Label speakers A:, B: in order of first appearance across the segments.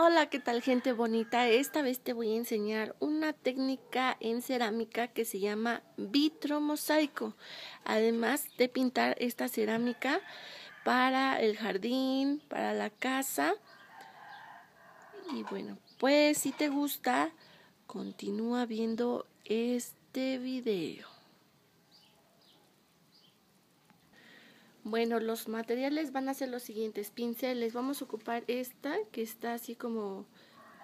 A: Hola, ¿qué tal gente bonita? Esta vez te voy a enseñar una técnica en cerámica que se llama vitromosaico. Además de pintar esta cerámica para el jardín, para la casa. Y bueno, pues si te gusta, continúa viendo este video. Bueno, los materiales van a ser los siguientes. Pinceles, vamos a ocupar esta que está así como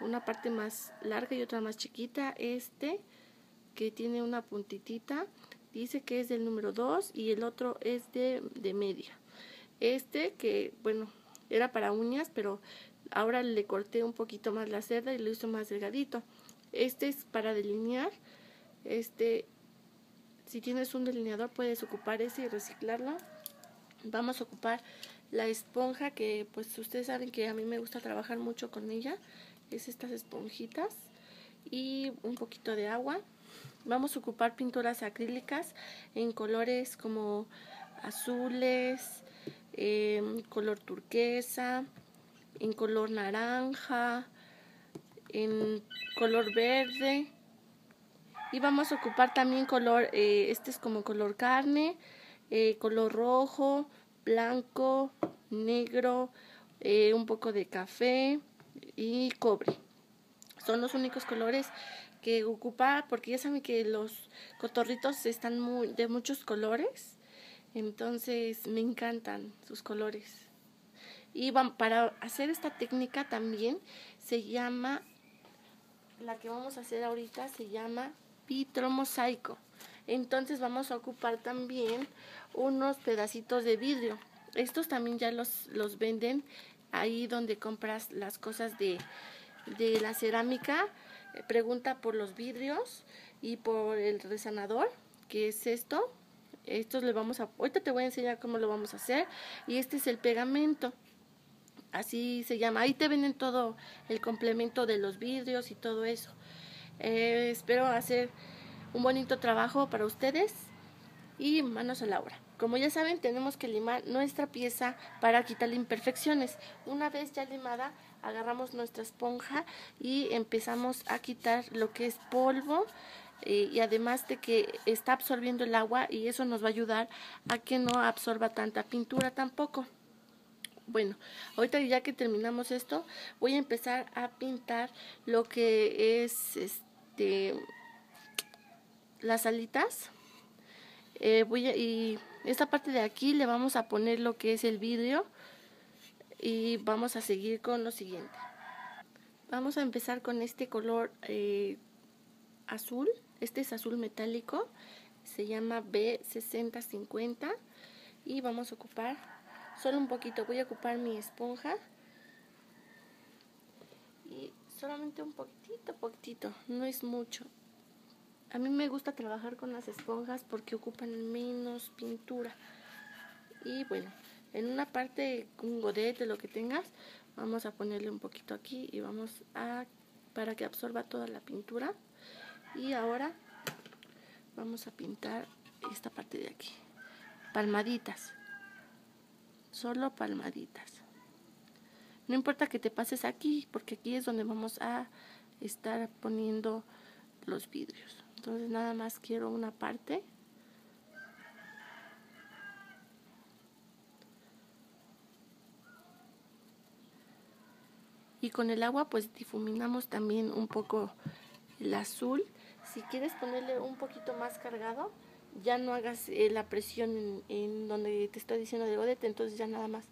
A: una parte más larga y otra más chiquita. Este que tiene una puntitita, dice que es del número 2 y el otro es de, de media. Este que, bueno, era para uñas, pero ahora le corté un poquito más la cerda y lo hizo más delgadito. Este es para delinear. Este, si tienes un delineador puedes ocupar ese y reciclarlo vamos a ocupar la esponja que pues ustedes saben que a mí me gusta trabajar mucho con ella es estas esponjitas y un poquito de agua. Vamos a ocupar pinturas acrílicas en colores como azules em, color turquesa en color naranja en color verde. Y vamos a ocupar también color eh, este es como color carne eh, color rojo, blanco, negro, eh, un poco de café y cobre. Son los únicos colores que ocupa porque ya saben que los cotorritos están de muchos colores. Entonces me encantan sus colores. Y para hacer esta técnica también se llama, la que vamos a hacer ahorita se llama vitromosaico. Entonces vamos a ocupar también unos pedacitos de vidrio. Estos también ya los, los venden ahí donde compras las cosas de, de la cerámica. Eh, pregunta por los vidrios y por el resanador, que es esto. Estos le vamos a, ahorita te voy a enseñar cómo lo vamos a hacer. Y este es el pegamento. Así se llama. Ahí te venden todo el complemento de los vidrios y todo eso. Eh, espero hacer un bonito trabajo para ustedes y manos a la obra. Como ya saben, tenemos que limar nuestra pieza para quitarle imperfecciones. Una vez ya limada, agarramos nuestra esponja y empezamos a quitar lo que es polvo eh, y además de que está absorbiendo el agua y eso nos va a ayudar a que no absorba tanta pintura tampoco. Bueno, ahorita ya que terminamos esto, voy a empezar a pintar lo que es este las alitas. Eh, y esta parte de aquí le vamos a poner lo que es el vidrio y vamos a seguir con lo siguiente. Vamos a empezar con este color eh, azul, este es azul metálico, se llama B6050 y vamos a ocupar solo un poquito, voy a ocupar mi esponja y solamente un poquitito, poquitito, no es mucho. A mí me gusta trabajar con las esponjas porque ocupan menos pintura. Y bueno, en una parte, un godete, lo que tengas, vamos a ponerle un poquito aquí y vamos a, para que absorba toda la pintura. Y ahora vamos a pintar esta parte de aquí. Palmaditas. Solo palmaditas. No importa que te pases aquí, porque aquí es donde vamos a estar poniendo los vidrios entonces nada más quiero una parte. Y con el agua pues difuminamos también un poco el azul. Si quieres ponerle un poquito más cargado ya no hagas eh, la presión en, en, donde te estoy diciendo de godete. Entonces ya nada más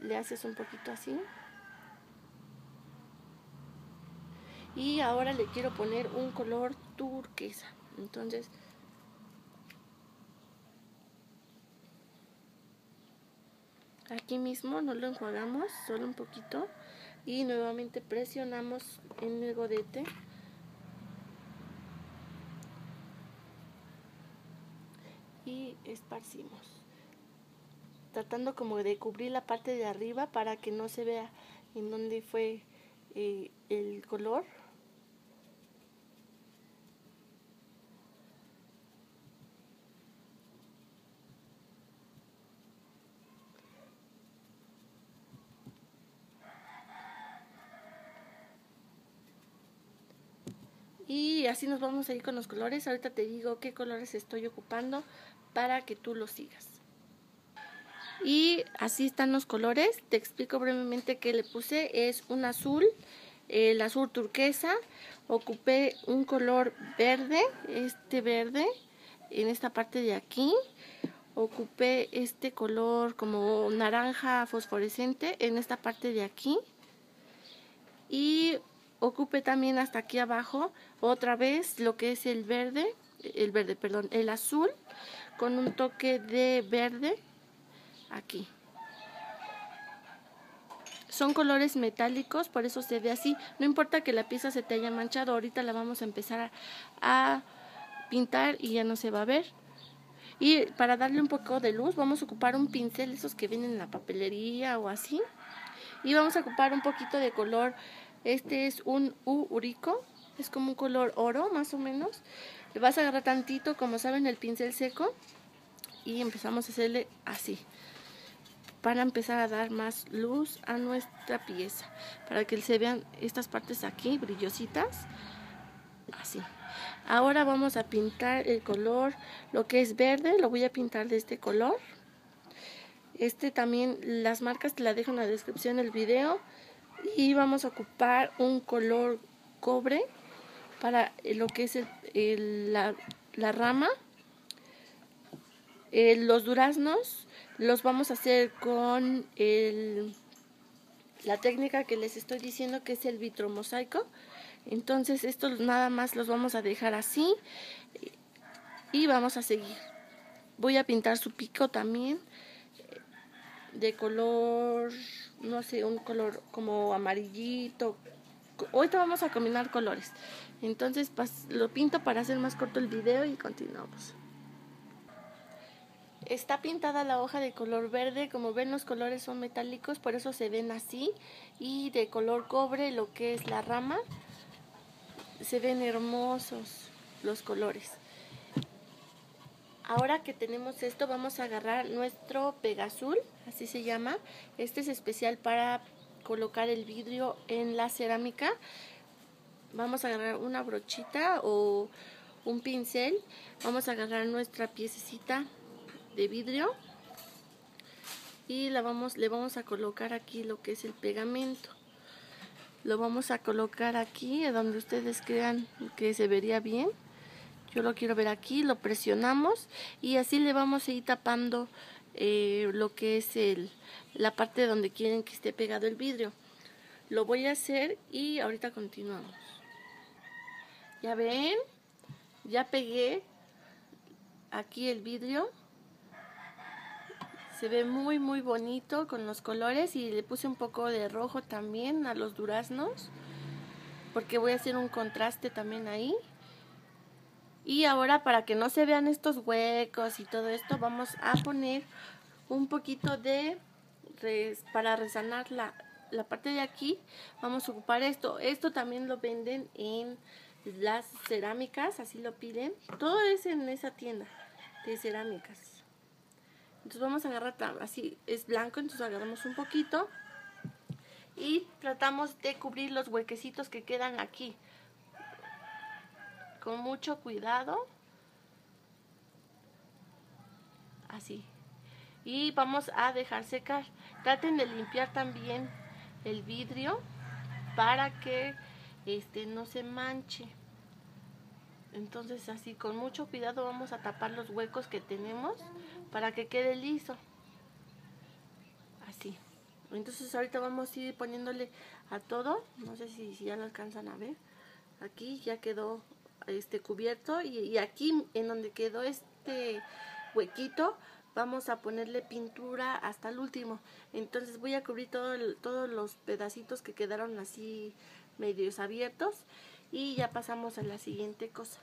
A: le haces un poquito así y ahora le quiero poner un color turquesa. Entonces aquí mismo no lo enjuagamos solo un poquito. Y nuevamente presionamos en el godete. Y esparcimos. Tratando como de cubrir la parte de arriba para que no se vea en dónde fue eh, el color Y así nos vamos a ir con los colores. Ahorita te digo qué colores estoy ocupando para que tú los sigas. Y así están los colores. Te explico brevemente qué le puse. Es un azul, el azul turquesa. Ocupé un color verde, este verde, en esta parte de aquí. Ocupé este color como naranja fosforescente en esta parte de aquí. Y ocupé también hasta aquí abajo otra vez lo que es el verde, el verde, perdón, el azul con un toque de verde aquí. Son colores metálicos, por eso se ve así. No importa que la pieza se te haya manchado, ahorita la vamos a empezar a, pintar y ya no se va a ver. Y para darle un poco de luz vamos a ocupar un pincel, esos que vienen en la papelería o así. Y vamos a ocupar un poquito de color, este es un urico, es como un color oro más o menos. Le vas a agarrar tantito, como saben, el pincel seco y empezamos a hacerle así para empezar a dar más luz a nuestra pieza para que se vean estas partes aquí brillositas así. Ahora vamos a pintar el color lo que es verde lo voy a pintar de este color. Este también las marcas te la dejo en la descripción del video y vamos a ocupar un color cobre para lo que es la, la rama eh, los duraznos los vamos a hacer con el, la técnica que les estoy diciendo que es el vitromosaico. Entonces estos nada más los vamos a dejar así y vamos a seguir. Voy a pintar su pico también de color, no sé, un color como amarillito. Ahorita vamos a combinar colores. Entonces lo pinto para hacer más corto el video y continuamos. Está pintada la hoja de color verde, como ven los colores son metálicos, por eso se ven así. Y de color cobre lo que es la rama, se ven hermosos los colores. Ahora que tenemos esto vamos a agarrar nuestro pegazul, así se llama. Este es especial para colocar el vidrio en la cerámica. Vamos a agarrar una brochita o un pincel. Vamos a agarrar nuestra piececita de vidrio y la vamos, le vamos a colocar aquí lo que es el pegamento. Lo vamos a colocar aquí, donde ustedes crean que se vería bien. Yo lo quiero ver aquí, lo presionamos y así le vamos a ir tapando eh, lo que es el, la parte donde quieren que esté pegado el vidrio. Lo voy a hacer y ahorita continuamos. Ya ven, ya pegué aquí el vidrio se ve muy muy bonito con los colores y le puse un poco de rojo también a los duraznos. Porque voy a hacer un contraste también ahí. Y ahora para que no se vean estos huecos y todo esto vamos a poner un poquito de... para resanar la, la parte de aquí vamos a ocupar esto. Esto también lo venden en las cerámicas, así lo piden. Todo es en esa tienda de cerámicas. Entonces vamos a agarrar, así es blanco, entonces agarramos un poquito y tratamos de cubrir los huequecitos que quedan aquí. Con mucho cuidado. Así. Y vamos a dejar secar. Traten de limpiar también el vidrio para que este no se manche. Entonces así con mucho cuidado vamos a tapar los huecos que tenemos para que quede liso. Así. Entonces ahorita vamos a ir poniéndole a todo. No sé si, ya lo alcanzan a ver. Aquí ya quedó este cubierto y, aquí en donde quedó este huequito vamos a ponerle pintura hasta el último. Entonces voy a cubrir todo todos los pedacitos que quedaron así medios abiertos y ya pasamos a la siguiente cosa.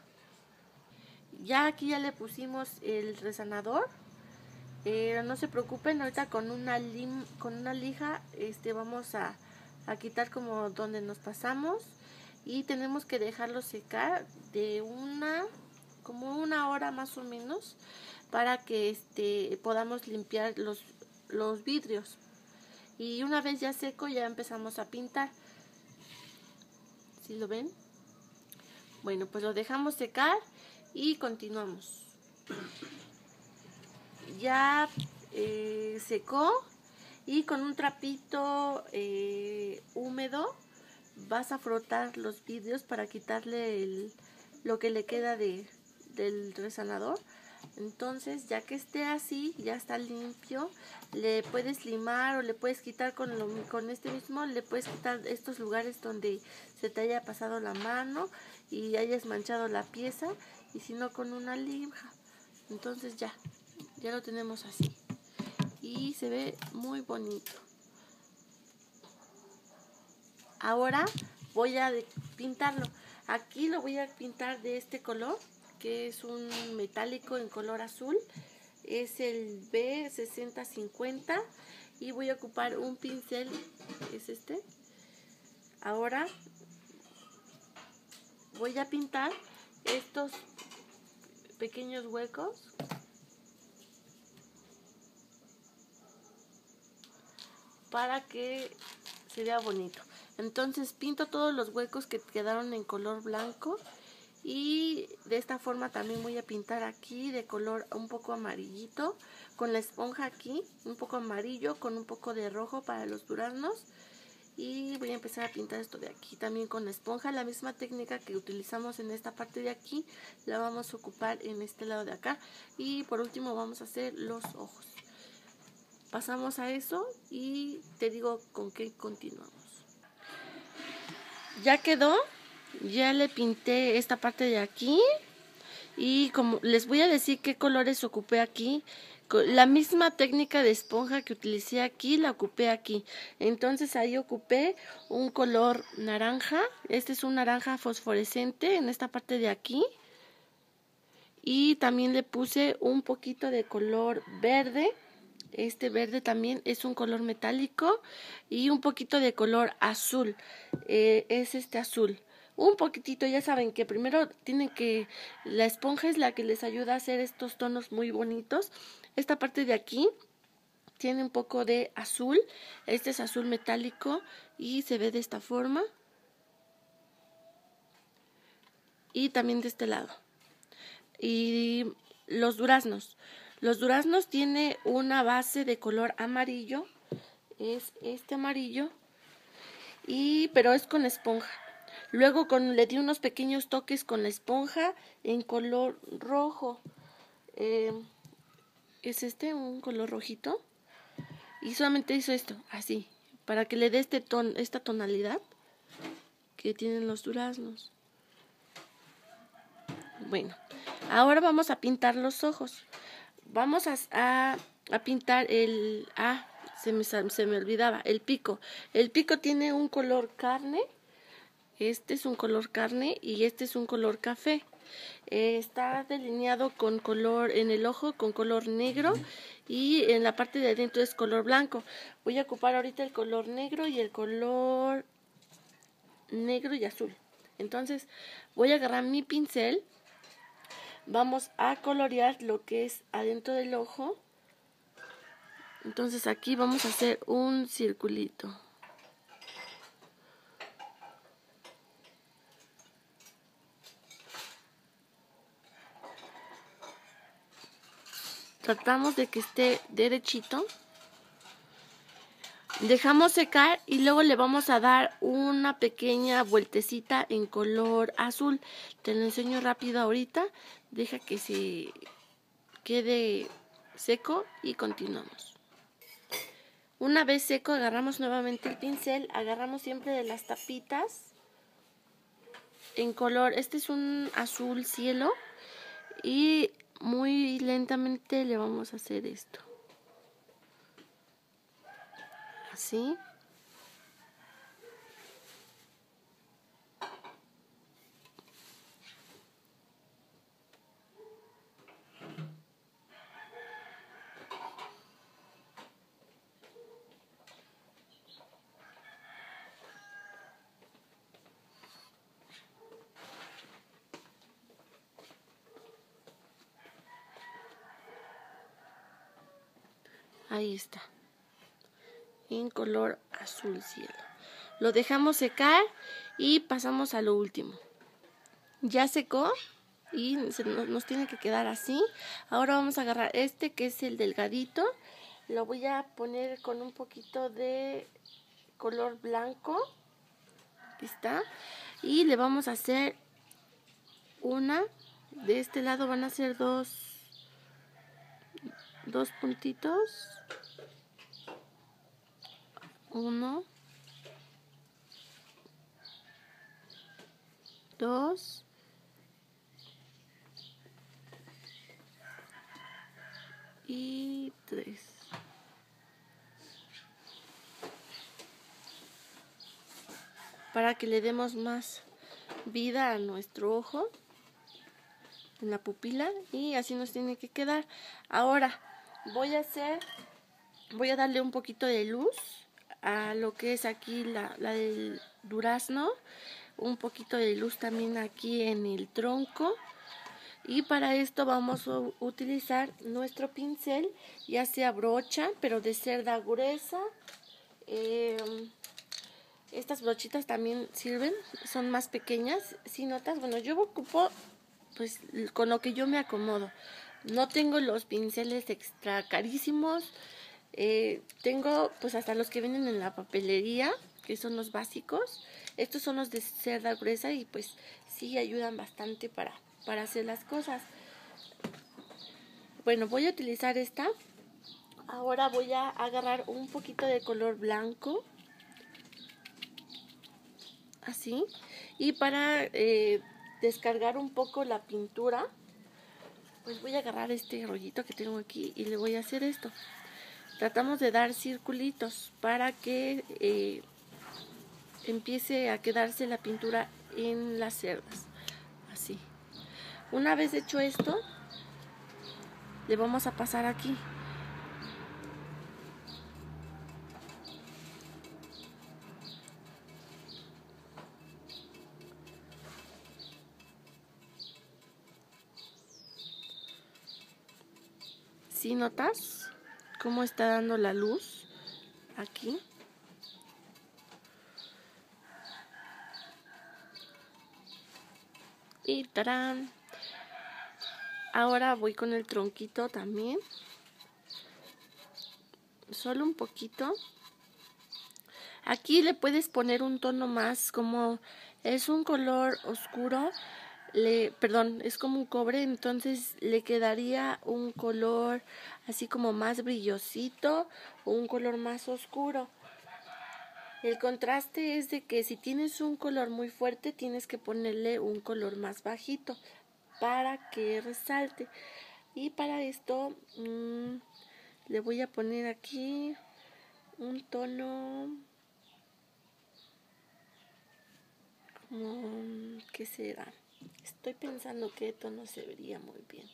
A: Ya aquí ya le pusimos el resanador eh, no se preocupen, ahorita con una, lim, con una lija este, vamos a, a quitar como donde nos pasamos y tenemos que dejarlo secar de una como una hora más o menos para que este podamos limpiar los, los vidrios. Y una vez ya seco ya empezamos a pintar. Si lo ven Bueno, pues lo dejamos secar y continuamos. Ya eh, secó y con un trapito eh, húmedo vas a frotar los vidrios para quitarle lo que le queda de, del resanador. Entonces, ya que esté así, ya está limpio, le puedes limar o le puedes quitar con, con este mismo, le puedes quitar estos lugares donde se te haya pasado la mano y hayas manchado la pieza y si no con una lima. Entonces ya, ya lo tenemos así y se ve muy bonito. Ahora voy a pintarlo. Aquí lo voy a pintar de este color, que es un metálico en color azul. Es el B6050 y voy a ocupar un pincel, es este. Ahora voy a pintar estos pequeños huecos para que se vea bonito. Entonces pinto todos los huecos que quedaron en color blanco y de esta forma también voy a pintar aquí de color un poco amarillito con la esponja aquí, un poco amarillo con un poco de rojo para los duraznos. Y voy a empezar a pintar esto de aquí también con la esponja la misma técnica que utilizamos en esta parte de aquí la vamos a ocupar en este lado de acá. Y por último vamos a hacer los ojos. Pasamos a eso y te digo con qué continuamos. Ya quedó, ya le pinté esta parte de aquí y como les voy a decir qué colores ocupé aquí. La misma técnica de esponja que utilicé aquí la ocupé aquí. Entonces ahí ocupé un color naranja. Este es un naranja fosforescente en esta parte de aquí. Y también le puse un poquito de color verde este verde también es un color metálico y un poquito de color azul. Eh, es este azul. Un poquitito, ya saben que primero tienen que, la esponja es la que les ayuda a hacer estos tonos muy bonitos. Esta parte de aquí tiene un poco de azul. Este es azul metálico y se ve de esta forma. Y también de este lado. Y los duraznos. Los duraznos tiene una base de color amarillo, es este amarillo, y pero es con esponja. Luego con, le di unos pequeños toques con la esponja en color rojo. Em, es este, un color rojito. Y solamente hizo esto, así, para que le dé este ton, esta tonalidad que tienen los duraznos. Bueno, ahora vamos a pintar los ojos vamos a, pintar el... Ah, se me, se me olvidaba, el pico. El pico tiene un color carne, este es un color carne y este es un color café. Eh, está delineado con color en el ojo, con color negro y en la parte de adentro es color blanco. Voy a ocupar ahorita el color negro y el color negro y azul. Entonces voy a agarrar mi pincel vamos a colorear lo que es adentro del ojo. Entonces aquí vamos a hacer un circulito. Tratamos de que esté derechito. Dejamos secar y luego le vamos a dar una pequeña vueltecita en color azul. Te lo enseño rápido ahorita. Deja que se quede seco y continuamos. Una vez seco agarramos nuevamente el pincel, agarramos siempre de las tapitas en color, este es un azul cielo y muy lentamente le vamos a hacer esto. Así. Ahí está en color azul cielo. Lo dejamos secar y pasamos a lo último. ya secó y nos tiene que quedar así. Ahora vamos a agarrar este que es el delgadito. Lo voy a poner con un poquito de color blanco. Aquí está. Y le vamos a hacer una. De este lado van a ser dos, dos puntitos. Uno. Dos. Y tres. para que le demos más vida a nuestro ojo en la pupila y así nos tiene que quedar. Ahora voy a hacer, voy a darle un poquito de luz a lo que es aquí la, la del durazno, un poquito de luz también aquí en el tronco y para esto vamos a utilizar nuestro pincel, ya sea brocha, pero de cerda gruesa, eh, estas brochitas también sirven, son más pequeñas. Si notas, bueno, yo ocupo pues con lo que yo me acomodo. No tengo los pinceles extra carísimos. Eh, tengo pues hasta los que vienen en la papelería, que son los básicos. Estos son los de cerda gruesa y pues sí ayudan bastante para, para hacer las cosas. Bueno, voy a utilizar esta. Ahora voy a agarrar un poquito de color blanco así. Y para eh, descargar un poco la pintura, pues voy a agarrar este rollito que tengo aquí y le voy a hacer esto. Tratamos de dar circulitos para que eh, empiece a quedarse la pintura en las cerdas. Así. Una vez hecho esto, le vamos a pasar aquí. ¿Sí notas cómo está dando la luz aquí? Y tarán. Ahora voy con el tronquito también. Solo un poquito. Aquí le puedes poner un tono más como es un color oscuro le, perdón, es como un cobre, entonces le quedaría un color así como más brillosito o un color más oscuro. El contraste es de que si tienes un color muy fuerte tienes que ponerle un color más bajito para que resalte. Y para esto mm, le voy a poner aquí un tono como, ¿qué será? Estoy pensando que esto no se vería muy bien.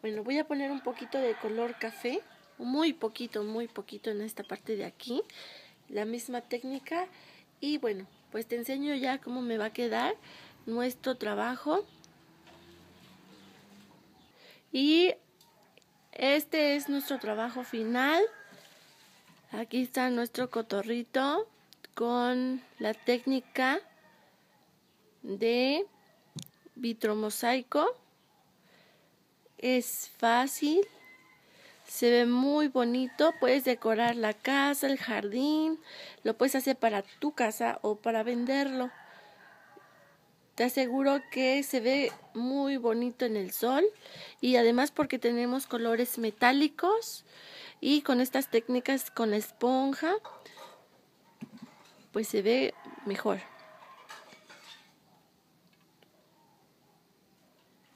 A: Bueno, voy a poner un poquito de color café. Muy poquito, muy poquito en esta parte de aquí. La misma técnica. Y bueno, pues te enseño ya cómo me va a quedar nuestro trabajo. Y este es nuestro trabajo final. Aquí está nuestro cotorrito con la técnica de vitromosaico. Es fácil, se ve muy bonito, puedes decorar la casa, el jardín, lo puedes hacer para tu casa o para venderlo. Te aseguro que se ve muy bonito en el sol y además porque tenemos colores metálicos y con estas técnicas con la esponja pues se ve mejor.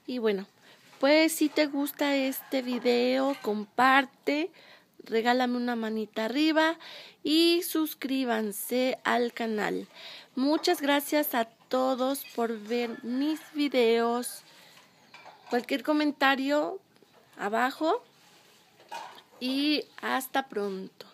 A: Y bueno, pues si te gusta este video, comparte, regálame una manita arriba y suscríbanse al canal. Muchas gracias a todos por ver mis videos. Cualquier comentario abajo y hasta pronto.